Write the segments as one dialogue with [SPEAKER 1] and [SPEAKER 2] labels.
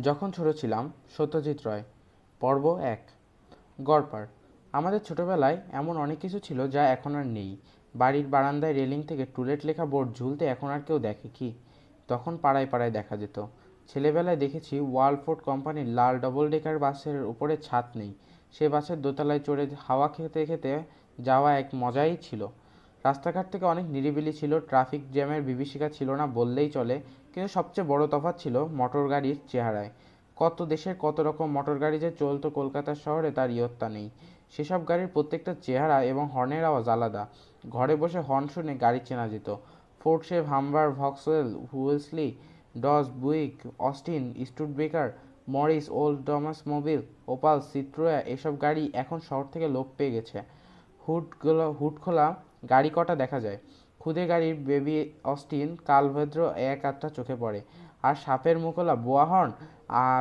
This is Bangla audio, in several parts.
[SPEAKER 1] যখন ছোট ছিলাম, সত্যজিৎ রায়, পর্ব এক গড়পার আমাদের ছোটবেলায় এমন অনেক কিছু ছিল যা এখন আর নেই। বাড়ির বারান্দায় রেলিং থেকে টুলেট লেখা বোর্ড ঝুলতে এখন আর কেউ দেখে কি? তখন পাড়ায় পাড়ায় দেখা যেত। ছেলেবেলায় দেখেছি ওয়ালফোর্ড কোম্পানির লাল ডবল ডেকার বাসের উপরে ছাদ নেই। সে বাসের দোতলায় চড়ে হাওয়া খেতে খেতে যাওয়া এক মজাই ছিল। রাস্তাঘাট থেকে অনেক নিরিবিলি ছিল, ট্রাফিক জ্যামের বিভীষিকা ছিল না বললেই চলে কিন্তু সবচেয়ে বড় তফাৎ ছিল মোটর গাড়ির চেহারায়। কত দেশের কত রকম মোটর গাড়ি যে চলতো কলকাতা শহরে তার ইয়ত্তা নেই। সেসব গাড়ির প্রত্যেকটা চেহারা এবং হর্নের আওয়াজ আলাদা। ঘরে বসে হর্ন শুনে গাড়ি চেনা যেত। Ford Chev Humber, Vauxhall Wolseley Dodge Buick, Austin Studebaker Morris, Oldsmobile, Opel, Citroen এসব গাড়ি এখন শহর থেকে লোপ পেয়ে গেছে। হুডগুলো হুড খোলা গাড়ি কটা দেখা যায়? খুদে গাড়ির বেবি অস্টিন, কালভদ্র এক আধটা চোখে পড়ে। আর সাপের মোকলা বোয়া হর্ন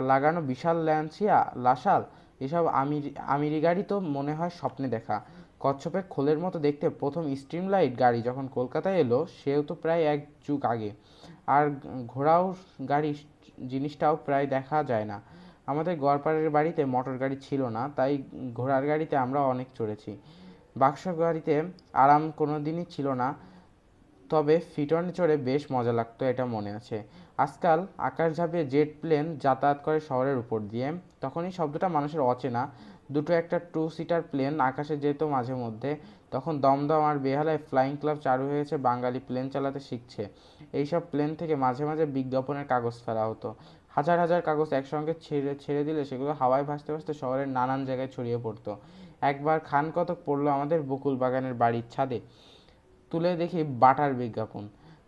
[SPEAKER 1] লাগানো বিশাল ল্যান্সিয়া লাশাল এসব আমির আমিরি গাড়ি তো মনে হয় স্বপ্নে দেখা। কচ্ছপের খোলের মতো দেখতে প্রথম স্ট্রিম লাইট গাড়ি যখন কলকাতায় এলো, সেও তো প্রায় এক যুগ আগে। আর ঘোড়াও গাড়ি জিনিসটাও প্রায় দেখা যায় না। আমাদের গড়পাড়ের বাড়িতে মোটর গাড়ি ছিল না, তাই ঘোড়ার গাড়িতে আমরা অনেক চড়েছি। বাক্স গাড়িতে আরাম কোনো দিনই ছিল না। তবে ফিটনে চড়ে বেশ মজা লাগতো, এটা মনে আছে। আজকাল আকাশ ঝাঁপিয়ে জেট প্লেন যাতায়াত করে শহরের উপর দিয়ে। তখনই শব্দটা মানুষের অচেনা। দুটো একটা টু সিটার প্লেন আকাশে যেত মাঝে মধ্যে। তখন দমদম আর বেহালায় ফ্লাইং ক্লাব চালু হয়েছে, বাঙালি প্লেন চালাতে শিখছে। এইসব প্লেন থেকে মাঝে মাঝে বিজ্ঞাপনের কাগজ ফেলা হতো। হাজার হাজার কাগজ একসঙ্গে ছেড়ে ছেড়ে দিলে সেগুলো হাওয়ায় ভাসতে ভাসতে শহরের নানান জায়গায় ছড়িয়ে পড়তো। একবার খান কতক পড়ল আমাদের বকুল বাগানের বাড়ির ছাদে। তুলে দেখি বাটার বিজ্ঞাপন।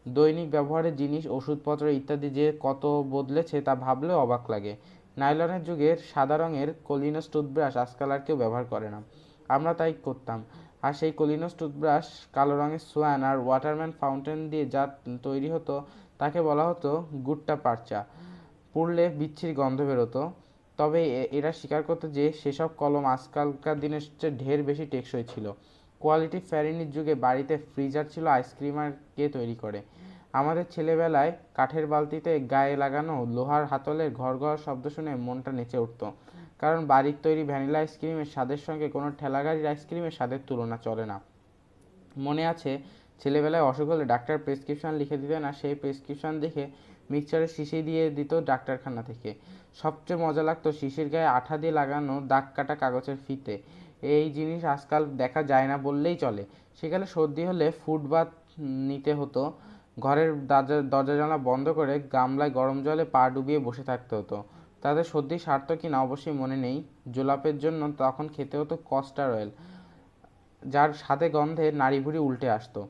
[SPEAKER 1] দৈনিক ব্যবহারের জিনিস, ওষুধপত্র ইত্যাদি যে কত বদলেছে তা ভাবলেও অবাক লাগে। নাইলনের যুগের সাদা রঙের কলিনস টুথব্রাশ আজকাল আর কেউ ব্যবহার করে না। আমরা তাই করতাম। আর সেই কলিনস টুথব্রাশ কালো রঙের সোয়ান আর ওয়াটারম্যান ফাউন্টেন দিয়ে যা তৈরি হতো, তাকে বলা হতো গুট্টা পারচা। পুড়লে বিচ্ছির গন্ধ বেরোতো। তবে এরা স্বীকার করতো যে সেসব কলম আজকালকার দিনের চেয়ে ঢের বেশি টেকসই ছিল। কোয়ালিটি ফ্যারিনির যুগে বাড়িতে ফ্রিজার ছিল আইসক্রিমার কে তৈরি করে? আমাদের ছেলেবেলায় কাঠের বালতিতে গায়ে লাগানো লোহার হাতলের ঘর ঘর শব্দ শুনে মনটা নেচে উঠত। কারণ বাড়ির তৈরি ভ্যানিলা আইসক্রিমের স্বাদের সঙ্গে কোনো ঠেলাগাড়ির আইসক্রিমের স্বাদের তুলনা চলে না। মনে আছে, ছেলেবেলায় অসুখ হলে ডাক্তার প্রেসক্রিপশন লিখে দিতেন আর সেই প্রেসক্রিপশন দেখে মিক্সচারের শিশি দিয়ে দিত ডাক্তারখানা থেকে। সবচেয়ে মজা লাগতো শিশির গায়ে আঠা দিয়ে লাগানো দাগ কাটা কাগজের ফিতে। এই জিনিস আজকাল দেখা যায় না বললেই চলে। সেকালে সর্দি হলে ফুটবাত নিতে হতো। ঘরের দরজা দরজা জানলা বন্ধ করে গামলায় গরম জলে পা ডুবিয়ে বসে থাকতে হতো। তাদের সর্দি সারত কি না অবশ্যই মনে নেই। জোলাপের জন্য তখন খেতে হতো কস্টার অয়েল, যার সাথে গন্ধে নাড়ি ভুড়ি উল্টে আসতো।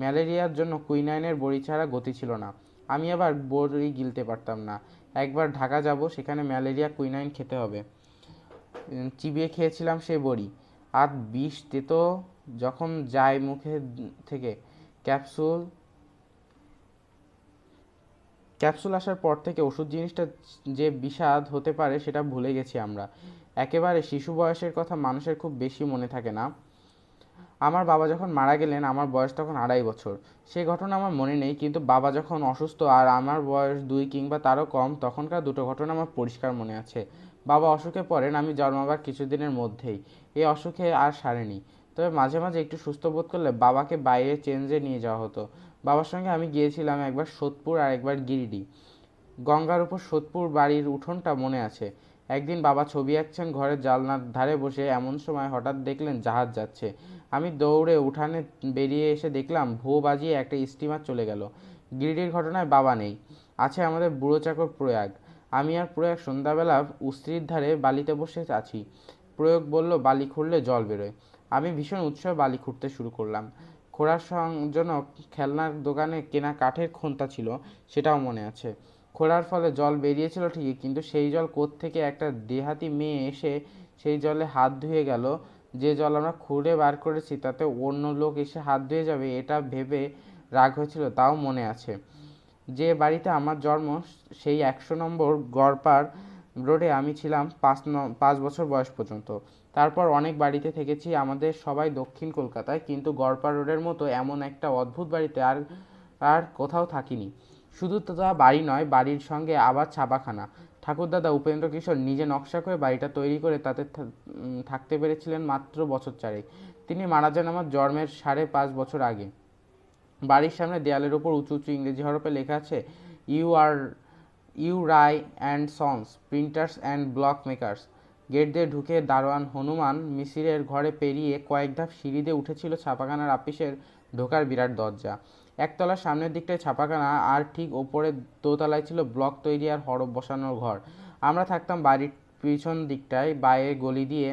[SPEAKER 1] ম্যালেরিয়ার জন্য কুইনাইনের বড়ি ছাড়া গতি ছিল না। আমি আবার বড়ি গিলতে পারতাম না। একবার ঢাকা যাব, সেখানে ম্যালেরিয়া কুইনাইন খেতে হবে। চিবিয়ে খেয়েছিলাম সে বড়ি। আর বিষ তেতো যখন যায় মুখে থেকে, ক্যাপসুল ক্যাপসুল আসার পর থেকে ওষুধ জিনিসটা যে বিষাদ হতে পারে সেটা ভুলে গেছি আমরা। একেবারে শিশু বয়সের কথা মানুষের খুব বেশি মনে থাকে না। আমার বাবা যখন মারা গেলেন, আমার বয়স তখন আড়াই বছর। সেই ঘটনা আমার মনে নেই, কিন্তু বাবা যখন অসুস্থ আর আমার বয়স দুই কিংবা তারও কম, তখনকার দুটো ঘটনা আমার পরিষ্কার মনে আছে। বাবা অসুখে পড়েন, আমি জন্মাবার কিছুদিনের মধ্যেই। এই অসুখে আর সারেনি। তবে মাঝে মাঝে একটু সুস্থ বোধ করলে বাবাকে বাইরে চেঞ্জে নিয়ে যাওয়া হতো। বাবার সঙ্গে আমি গিয়েছিলাম একবার সোদপুর আর একবার গিরিডি। গঙ্গার উপর সোদপুর বাড়ির উঠোনটা মনে আছে। একদিন বাবা ছবি আঁকছেন ঘরের জালনার ধারে বসে, এমন সময় হঠাৎ দেখলেন জাহাজ যাচ্ছে। আমি দৌড়ে উঠানে বেরিয়ে এসে দেখলাম ভো বাজিয়ে একটা স্টিমার চলে গেল। গিরিডির ঘটনায় বাবা নেই। আছে আমাদের বুড়ো চাকর প্রয়াগ। আমি আর প্রয়াগ সন্ধ্যাবেলা উস্ত্রির ধারে বালিতে বসে আছি। প্রয়োগ বলল, বালি খুঁড়লে জল বেরোয়। আমি ভীষণ উৎসাহে বালি খুঁড়তে শুরু করলাম। খোঁড়ার জন্য খেলনার দোকানে কেনা কাঠের খন্তা ছিল, সেটাও মনে আছে। খোঁড়ার ফলে জল বেরিয়েছিল ঠিকই, কিন্তু সেই জল থেকে একটা দেহাতি মেয়ে এসে সেই জলে হাত ধুয়ে গেল। যে জল আমরা খুঁড়ে বার করেছি, তাতে অন্য লোক এসে হাত ধুয়ে যাবে, এটা ভেবে রাগ হয়েছিল, তাও মনে আছে। যে বাড়িতে আমার জন্ম, সেই একশো নম্বর গড়পাড় রোডে আমি ছিলাম পাঁচ ন, পাঁচ বছর বয়স পর্যন্ত। তারপর অনেক বাড়িতে থেকেছি, আমাদের সবাই দক্ষিণ কলকাতায়, কিন্তু গড়পাড় রোডের মতো এমন একটা অদ্ভুত বাড়িতে আর আর কোথাও থাকিনি। শুধু তা বাড়ি নয়, বাড়ির সঙ্গে আবার ছাপাখানা। ঠাকুরদাদা উপেন্দ্র কিশোর নিজে নকশা করে বাড়িটা তৈরি করে তাতে থাকতে পেরেছিলেন মাত্র বছর চারেক। তিনি মারা যান আমার জন্মের সাড়ে পাঁচ বছর আগে। বাড়ির সামনে দেয়ালের ওপর উঁচু উঁচু ইংরেজি হরফে লেখা আছে U R U Ray and sons, printers and block makers. Gate দিয়ে ঢুকে দারোয়ান হনুমান মিসিরের ঘরে পেরিয়ে কয়েক ধাপ সিঁড়ি দিয়ে উঠেছিল ছাপাখানার আপিসের ঢোকার বিরাট দরজা। একতলার সামনের দিকটায় ছাপাখানা, আর ঠিক ওপরে দোতলায় ছিল ব্লক তৈরি আর হরফ বসানোর ঘর। আমরা থাকতাম বাড়ির পিছন দিকটায় বাইরে গলি দিয়ে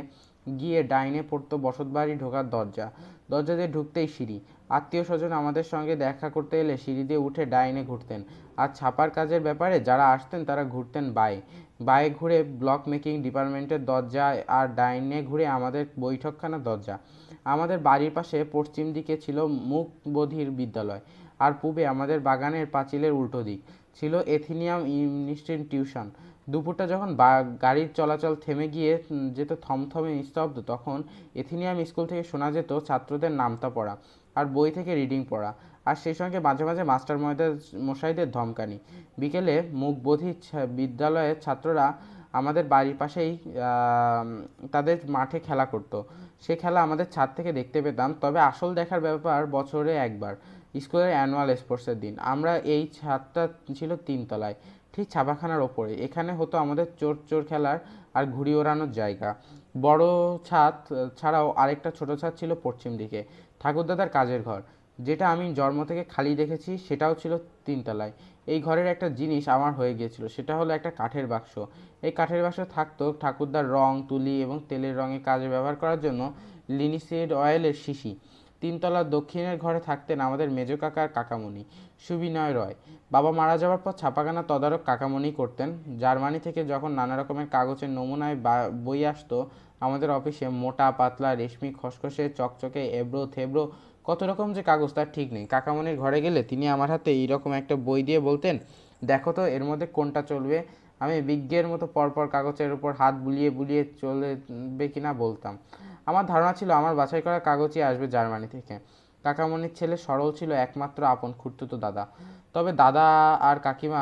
[SPEAKER 1] গিয়ে ডাইনে পড়তো বসত বাড়ি ঢোকার দরজা। দরজা দিয়ে ঢুকতেই সিঁড়ি। আত্মীয় স্বজন আমাদের সঙ্গে দেখা করতে এলে সিঁড়ি দিয়ে উঠে ডাইনে ঘুরতেন। আর ছাপার কাজের ব্যাপারে যারা আসতেন তারা ঘুরতেন বায়ে। বায়ে ঘুরে ব্লক মেকিং ডিপার্টমেন্টের দরজা আর ডাইনে ঘুরে আমাদের বৈঠকখানার দরজা। আমাদের বাড়ির পাশে পশ্চিম দিকে ছিল মুখবোধির বিদ্যালয় আর পূবে আমাদের বাগানের পাঁচিলের উল্টো দিক। ছিল এথিনিয়াম ইনস্টিটিউশন দুপুরটা যখন গাড়ির চলাচল থেমে গিয়ে যেত থমথমে নিস্তব্ধ, তখন এথিনিয়াম স্কুল থেকে শোনা যেত ছাত্রদের নামতা পড়া আর বই থেকে রিডিং পড়া আর সেই সঙ্গে মাঝে মাঝে মাস্টার মশাইদের ধমকানি। বিকেলে মুখবোধি বিদ্যালয়ের ছাত্ররা আমাদের বাড়ির পাশেই তাদের মাঠে খেলা করত। সে খেলা আমাদের ছাদ থেকে দেখতে পেতাম, তবে আসল দেখার ব্যাপার বছরে একবার, স্কুলের অ্যানুয়াল স্পোর্টসের দিন। আমরা এই ছাদটা ছিল তিনতলায়। ঠিক ছাপাখানার ওপরে এখানে হতো আমাদের চোর চোর খেলার আর ঘুড়ি ওড়ানোর জায়গা। বড় ছাদ ছাড়াও আরেকটা ছোট ছাদ ছিল পশ্চিম দিকে, ঠাকুরদাদার কাজের ঘর। যেটা আমি জন্ম থেকে খালি দেখেছি, সেটাও ছিল তিনতলায়। এই ঘরের একটা জিনিস আমার হয়ে গিয়েছিল, সেটা হলো একটা কাঠের বাক্স। এই কাঠের বাক্স থাকতো ঠাকুরদার রং, তুলি এবং তেলের রঙে কাজে ব্যবহার করার জন্য লিনিসিড অয়েলের শিশি। তিনতলার দক্ষিণের ঘরে থাকতেন আমাদের মেজ কাকার কাকামণি, সুবিনয় রয়। বাবা মারা যাওয়ার পর ছাপাখানা তদারক কাকামণি করতেন। জার্মানি থেকে যখন নানা রকমের কাগজের নমুনায় বই আসতো, আমাদের অফিসে মোটা, পাতলা, রেশমি, খসখসে, চকচকে, এবড়ো, থেবড়ো, কত রকম যে কাগজ তার ঠিক নেই। কাকামণির ঘরে গেলে তিনি আমার হাতে এইরকম একটা বই দিয়ে বলতেন, দেখো তো, এর মধ্যে কোনটা চলবে? আমি বিজ্ঞের মতো পরপর কাগজের উপর হাত বুলিয়ে বুলিয়ে চলবে কিনা বলতাম। আমার ধারণা ছিল আমার বাছাই করা কাগজই আসবে জার্মানি থেকে। কাকামণির ছেলে সরল ছিল একমাত্র আপন খুঁড়তুতো দাদা। তবে দাদা আর কাকিমা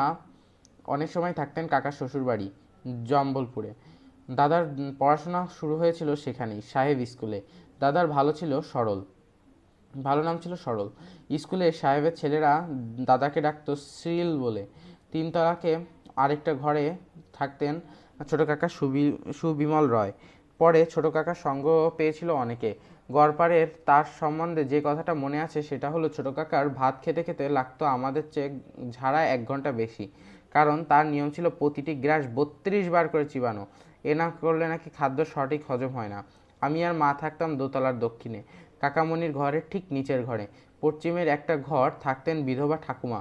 [SPEAKER 1] অনেক সময় থাকতেন কাকার শ্বশুর বাড়ি জম্বলপুরে। দাদার পড়াশোনা শুরু হয়েছিল সেখানেই, সাহেব স্কুলে। দাদার ভালো ছিল সরল। ভালো নাম ছিল সরল। স্কুলে সাহেবের ছেলেরা দাদাকে ডাকতো শ্রীল বলে। তিনতলাকে আরেকটা ঘরে থাকতেন ছোটো কাকা সুবি, সুবিমল রয়। পরে ছোটো কাকার সঙ্গ পেয়েছিল অনেকে। গড়পাড়ের তার সম্বন্ধে যে কথাটা মনে আছে সেটা হলো, ছোটো কাকার ভাত খেতে খেতে লাগতো আমাদের চেয়ে ঝাড়া এক ঘণ্টা বেশি। কারণ তার নিয়ম ছিল প্রতিটি গ্রাস বত্রিশ বার করে চিবানো। এ না করলে নাকি খাদ্য সঠিক হজম হয় না। আমি আর মা থাকতাম দোতলার দক্ষিণে। কাকামণির ঘরের ঠিক নিচের ঘরে। পশ্চিমের একটা ঘর থাকতেন বিধবা ঠাকুমা।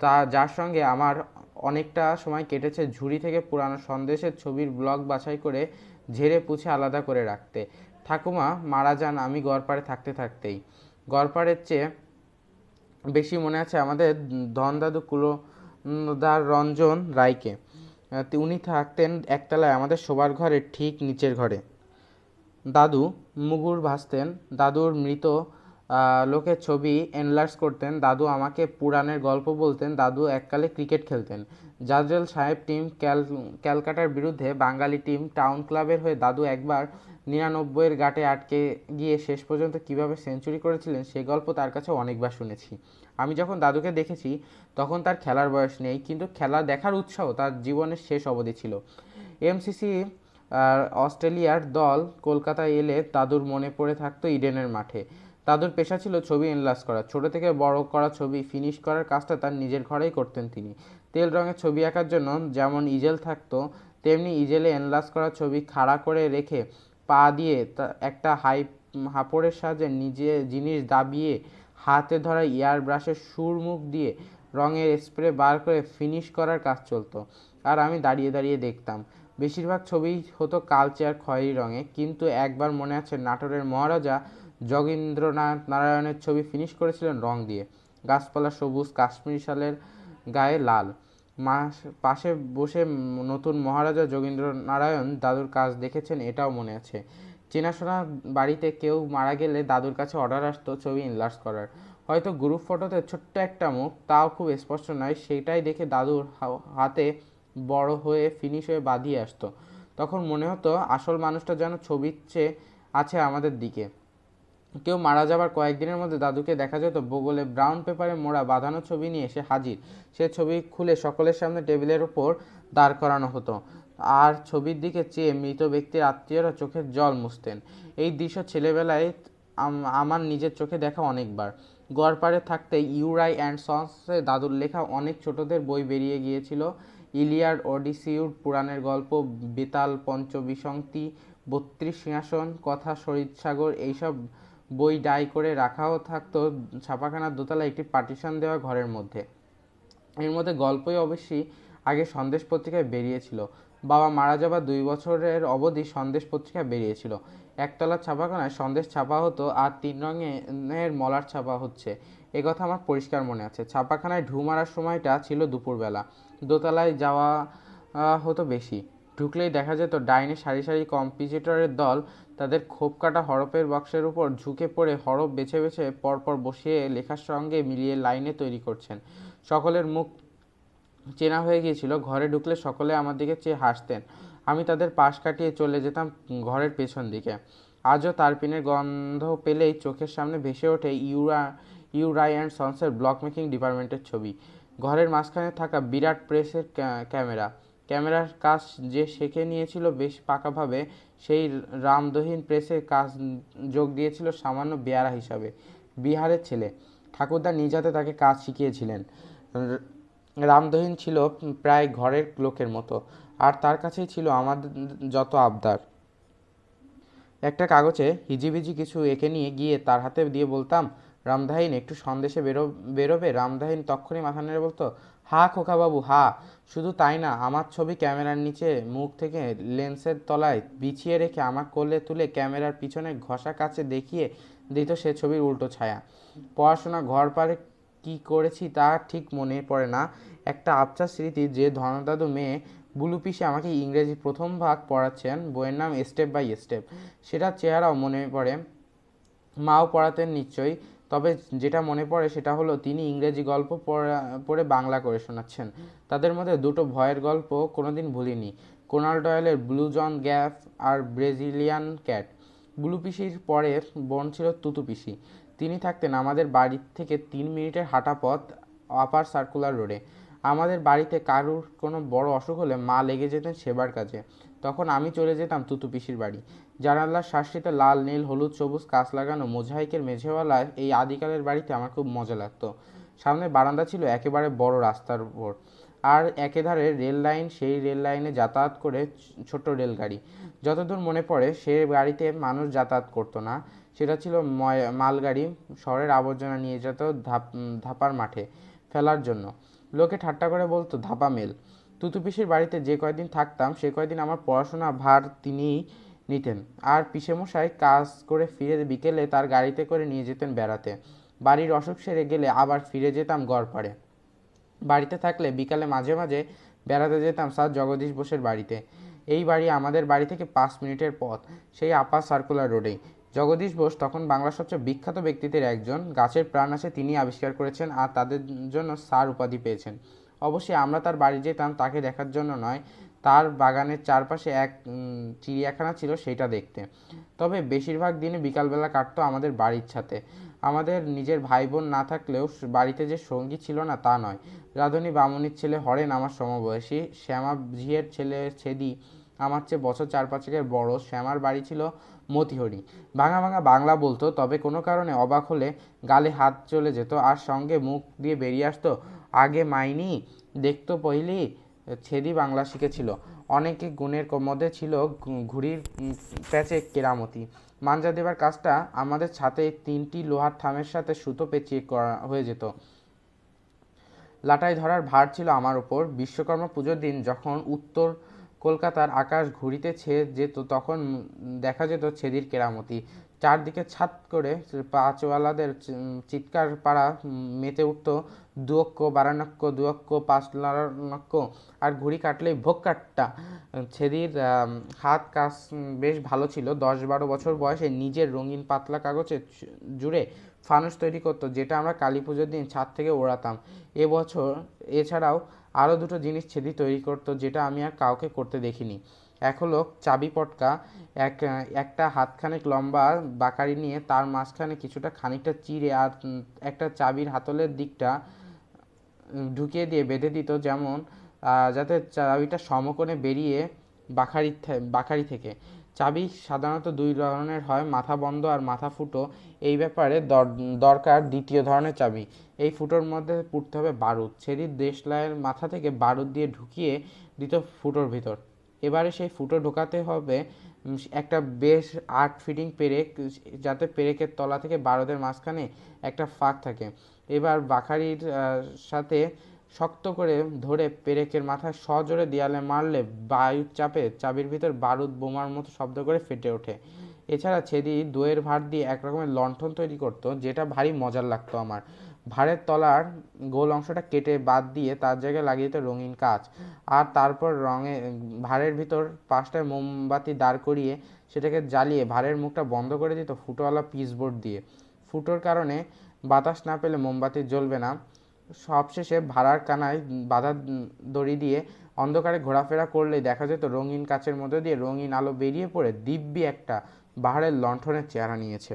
[SPEAKER 1] তা, যার সঙ্গে আমার অনেকটা সময় কেটেছে ঝুড়ি থেকে পুরানো সন্দেশের ছবির ব্লগ বাছাই করে ঝেড়ে পুছে আলাদা করে রাখতে। ঠাকুমা মারা যান আমি গড়পাড়ে থাকতে থাকতেই। গড়পাড়ের চেয়ে বেশি মনে আছে আমাদের ধনদাদু কুলোদার রঞ্জন রায়কে। উনি থাকতেন একতলায় আমাদের শোবার ঘরের ঠিক নিচের ঘরে। দাদু মুগুর ভাসতেন। দাদুর মৃত লোকের ছবি এনলার্স করতেন। দাদু আমাকে পুরাণের গল্প বলতেন। দাদু এককালে ক্রিকেট খেলতেন। জাজরেল সাহেব টিম ক্যাল, ক্যালকাটার বিরুদ্ধে বাঙালি টিম টাউন ক্লাবের হয়ে দাদু একবার নিরানব্বইয়ের গাটে আটকে গিয়ে শেষ পর্যন্ত কীভাবে সেঞ্চুরি করেছিলেন সে গল্প তার কাছে অনেকবার শুনেছি। আমি যখন দাদুকে দেখেছি, তখন তার খেলার বয়স নেই, কিন্তু খেলা দেখার উৎসাহ তার জীবনের শেষ অবধি ছিল। এমসিসি অস্ট্রেলিয়ার দল কলকাতায় এলে দাদুর মনে পড়ে থাকতো ইডেনের মাঠে। দাদুর পেশা ছিল ছবি এনলাস করা। ছোট থেকে বড় করা ছবি ফিনিশ করার কাজটা তার নিজের ঘরেই করতেন তিনি। তেল রঙের ছবি আঁকার জন্য যেমন ইজেল থাকতো, তেমনি ইজেলে এনলাস করা ছবি খাড়া করে রেখে পা দিয়ে একটা হাই হাঁপড়ের সাহায্যে নিজে জিনিস দাবিয়ে হাতে ধরা ইয়ার ব্রাশের সুর মুখ দিয়ে রঙের স্প্রে বার করে ফিনিশ করার কাজ চলতো। আর আমি দাঁড়িয়ে দাঁড়িয়ে দেখতাম। বেশিরভাগ ছবি হতো কালচে আর খয়েরি রঙে, কিন্তু একবার মনে আছে নাটোরের মহারাজা যোগীন্দ্রনাথ নারায়ণের ছবি ফিনিশ করেছিলেন রং দিয়ে। গাছপালা সবুজ, কাশ্মীর শালের গায়ে লাল। পাশে বসে নতুন মহারাজা যোগীন্দ্র নারায়ণ দাদুর কাজ দেখেছেন, এটাও মনে আছে। চেনাশোনা বাড়িতে কেউ মারা গেলে দাদুর কাছে অর্ডার আসতো ছবি ইনলার্স করার। হয়তো গ্রুপ ফটোতে ছোট্ট একটা মুখ, তাও খুব স্পষ্ট নয় সেটাই দেখে দাদুর হাতে বড় হয়ে ফিনিশ হয়ে বাঁধিয়ে আসতো। তখন মনে হতো আসল মানুষটা যেন ছবির চেয়ে আছে আমাদের দিকে। কেউ মারা যাবার কয়েকদিনের মধ্যে দাদুকে দেখা যেত বগলে ব্রাউন পেপারে মোড়া বাঁধানো ছবি নিয়ে এসে হাজির। সে ছবি খুলে সকলের সামনে টেবিলের ওপর দাঁড় করানো হতো। আর ছবির দিকে চেয়ে মৃত ব্যক্তির আত্মীয়রা চোখের জল মুছতেন। এই দৃশ্য ছেলেবেলায় আমার নিজের চোখে দেখা অনেকবার। গড়পাড়ে থাকতে ইউরাই অ্যান্ড সন্সে দাদুর লেখা অনেক ছোটদের বই বেরিয়ে গিয়েছিল। ইলিয়ার ওডিসিউড পুরাণের গল্প, বেতাল পঞ্চবিসংতি বত্রিশ সিংহাসন, কথা সাগর এইসব বই ডাই করে রাখাও থাকতো ছাপাখানার দোতলায় একটি পার্টিশন দেওয়া ঘরের মধ্যে। এর মধ্যে গল্পই অবশ্যই আগে সন্দেশ পত্রিকায় বেরিয়েছিল। বাবা মারা যাবার দুই বছরের অবধি সন্দেশ পত্রিকা বেরিয়েছিল। একতলার ছাপাখানায় সন্দেশ ছাপা হতো আর তিন রঙের মলার ছাপা হচ্ছে। কথা আমার পরিষ্কার মনে আছে। ছাপাখানায় ঢু মারার সময়টা ছিল দুপুরবেলা। দোতলায় যাওয়া হতো বেশি। ঢুকলেই দেখা যেত ডাইনে সারি সারি কম্পিটিটরের দল তাদের খোপ কাটা হরফের বক্সের উপর ঝুঁকে পড়ে হরফ বেছে বেছে পরপর বসিয়ে লেখার সঙ্গে মিলিয়ে লাইনে তৈরি করছেন। সকলের মুখ চেনা হয়ে গিয়েছিল, ঘরে ঢুকলে সকলে আমার দিকে চেয়ে হাসতেন। আমি তাদের পাশ কাটিয়ে চলে যেতাম ঘরের পেছন দিকে। আজও তারপিনের গন্ধ পেলেই চোখের সামনে ভেসে ওঠে ইউরা ইউরাই অ্যান্ড সন্সের ব্লক মেকিং ডিপার্টমেন্টের ছবি। ঘরের মাঝখানে থাকা বিরাট প্রেসের ক্যামেরা। ক্যামেরার কাজ যে শেখে নিয়েছিল বেশ পাকাভাবে, সেই রামদহীন প্রেসে কাজ যোগ দিয়েছিল সামান্য বেয়ারা হিসাবে। বিহারের ছেলে। ঠাকুরদা নিজাতে তাকে কাজ শিখিয়েছিলেন। রামদহীন ছিল প্রায় ঘরের লোকের মতো, আর তার কাছেই ছিল আমাদের যত আবদার। একটা কাগজে হিজিবিজি কিছু এঁকে নিয়ে গিয়ে তার হাতে দিয়ে বলতাম, রামদাহিন, একটু সন্দেশে বেরো, বেরোবে? রামদাহিন তখনই মাথা নেড়ে বলতো হা খোকাবাবু হা। শুধু তাই না, আমার ছবি ক্যামেরার নিচে, মুখ থেকে লেন্সের তলায় বিছিয়ে রেখে আমার কোলে তুলে ক্যামেরার পিছনে ঘষা কাছে দেখিয়ে দিত সে ছবির উল্টো ছায়া। পড়াশোনা ঘর পারে কি করেছি তা ঠিক মনে পড়ে না। একটা আবছা স্মৃতি যে ধনদাদু মেয়ে বুলু পিসে আমাকে ইংরেজি প্রথম ভাগ পড়াচ্ছেন, বইয়ের নাম স্টেপ বাই স্টেপ। সেটার চেহারাও মনে পড়ে। মাও পড়াতেন নিশ্চয়ই। তবে যেটা মনে পড়ে সেটা হলো তিনি ইংরেজি গল্প পড়ে বাংলা করে শোনাচ্ছেন। তাদের মধ্যে দুটো ভয়ের গল্প কোনোদিন ভুলিনি। কোনাল ডয়েলের ব্লু জন গ্যাপ আর ব্রেজিলিয়ান ক্যাট। ব্লু পিসির পরে বোন ছিল তুতু পিসি। তিনি থাকতেন আমাদের বাড়ি থেকে তিন মিনিটের হাঁটা পথ আপার সার্কুলার রোডে। আমাদের বাড়িতে কারুর কোনো বড় অসুখ হলে মা লেগে যেতেন সেবার কাজে। তখন আমি চলে যেতাম তুতু পিসির বাড়ি। জানালার শাসিতে লাল, নীল, হলুদ, সবুজ, কাঁচ লাগানো মোজাইকের মেঝেওয়ালায় এই আদিকালের বাড়িতে আমার খুব মজা লাগতো। সামনে বারান্দা ছিল একেবারে বড় রাস্তার উপর। আর একেধারে রেল লাইন, সেই রেল লাইনে যাতায়াত করে ছোট রেলগাড়ি। যতদূর মনে পড়ে, সে গাড়িতে মানুষ যাতায়াত করতো না। সেটা ছিল মালগাড়ি, শহরের আবর্জনা নিয়ে যেত ধাপ, ধাপার মাঠে ফেলার জন্য। লোকে ঠাট্টা করে বলতো, ধাপা মেল। তুতুপিসির বাড়িতে যে কয়দিন থাকতাম, সে কয়দিন আমার পড়াশোনা ভার তিনিই নিতেন। আর পিসেমশাই কাজ করে ফিরে বিকেলে তার গাড়িতে করে নিয়ে যেতেন বেড়াতে। বাড়ির অসুখ সেরে গেলে আবার ফিরে যেতাম গড়পাড়ে। বাড়িতে থাকলে বিকালে মাঝে মাঝে বেড়াতে যেতাম স্যার জগদীশ বোসের বাড়িতে। এই বাড়ি আমাদের বাড়ি থেকে পাঁচ মিনিটের পথ, সেই আপার সার্কুলার রোডেই। জগদীশ বোস তখন বাংলার সবচেয়ে বিখ্যাত ব্যক্তিদের একজন। গাছের প্রাণ আছে তিনি আবিষ্কার করেছেন আর তাদের জন্য স্যার উপাধি পেয়েছেন। অবশ্যই আমরা তার বাড়ি যেতাম, তাকে দেখার জন্য নয়। তার বাগানের চারপাশে এক চিড়িয়াখানা ছিল সেটা দেখতে। তবে বেশিরভাগ দিনে বিকালবেলা কাটতো আমাদের বাড়ির ছাতে। আমাদের নিজের ভাই বোন না থাকলেও বাড়িতে যে সঙ্গী ছিল না তা নয়। রাধুনী বামুনির ছেলে হরেন আমার সমবয়সী। শ্যামা ঝিয়ের ছেলে ছেদি আমার চেয়ে বছর চার পাঁচেকের বড়। শ্যামার বাড়ি ছিল মতিহরি। ভাঙা ভাঙা বাংলা বলতো, তবে কোনো কারণে অবাক হলে গালে হাত চলে যেত আর সঙ্গে মুখ দিয়ে বেরিয়ে আসতো আগে মাইনি দেখতো পহিলি ছেদি বাংলা শিখেছিল। অনেকে গুণের মধ্যে ছিল ঘুড়ির প্যাচে কেরামতি। মাঞ্জা দেবার কাজটা আমাদের ছাতে তিনটি লোহার থামের সাথে সুতো পেঁচিয়ে করা হয়ে যেত। লাটাই ধরার ভার ছিল আমার ওপর বিশ্বকর্মা পুজোর দিন যখন উত্তর কলকাতার আকাশ ঘুরিতে ছেয়ে যেত, তখন দেখা যেত ছেদির কেরামতি। চারদিকে ছাদ করে পাঁচওয়ালাদের চিৎকার পাড়া মেতে উঠত। দুয়ক্ক বারানক্য দুয়ক্ক পাঁচ লারানক্য আর ঘুড়ি কাটলেই ভোগ কাটটা। ছেদির হাত কাজ বেশ ভালো ছিল। দশ বারো বছর বয়সে নিজের রঙিন পাতলা কাগজে জুড়ে ফানুস তৈরি করতো, যেটা আমরা কালী পুজোর দিন ছাদ থেকে ওড়াতাম। এবছর এছাড়াও আরও দুটো জিনিস ছেদি তৈরি করতো, যেটা আমি আর কাউকে করতে দেখিনি। এক হলো চাবি পটকা, এক, একটা হাতখানেক লম্বা বাকারি নিয়ে তার মাঝখানে কিছুটা খানিকটা চিড়ে আর একটা চাবির হাতলের দিকটা ঢুকিয়ে দিয়ে বেঁধে দিত যেমন যাতে চাবিটা সমকোণে বেরিয়ে বাখারি বাখারি থেকে। চাবি সাধারণত দুই ধরনের হয়, মাথা বন্ধ আর মাথা ফুটো। এই ব্যাপারে দর- দরকার দ্বিতীয় ধরনের চাবি। এই ফুটোর মধ্যে পুড়তে হবে বারুদ। ছেদির দেশলাইয়ের মাথা থেকে বারুদ দিয়ে ঢুকিয়ে দিত ফুটোর ভিতর। এবারে সেই ফুটো ঢোকাতে হবে একটা বেশ আট ফিটিং পেরেক, যাতে পেরেকের তলা থেকে বারোদের মাঝখানে একটা ফাঁক থাকে। এবার বাখারির সাথে শক্ত করে ধরে পেরেকের মাথায় সজোরে দেয়ালে মারলে বায়ুর চাপে চাবির ভিতর বারুদ বোমার মতো শব্দ করে ফেটে ওঠে। এছাড়া ছেদি দইয়ের ভাঁড় দিয়ে এক রকমের লণ্ঠন তৈরি করতো, যেটা ভারী মজার লাগতো আমার। ভাঁড়ের তলার গোল অংশটা কেটে বাদ দিয়ে তার জায়গায় লাগিয়ে দিত রঙিন কাঁচ। আর তারপর রঙে ভাঁড়ের ভিতর পাঁচটায় মোমবাতি দাঁড় করিয়ে সেটাকে জ্বালিয়ে ভাঁড়ের মুখটা বন্ধ করে দিত ফুটোওয়ালা পিচবোর্ড দিয়ে। ফুটোর কারণে বাতাস না পেলে মোমবাতি জ্বলবে না। সবশেষে ভাড়ার কানায় বাধা দড়ি দিয়ে অন্ধকারে ঘোরাফেরা করলেই দেখা যেত রঙিন কাচের মধ্যে দিয়ে রঙিন আলো বেরিয়ে পড়ে দিব্যি একটা বাহারের লণ্ঠনের চেহারা নিয়েছে।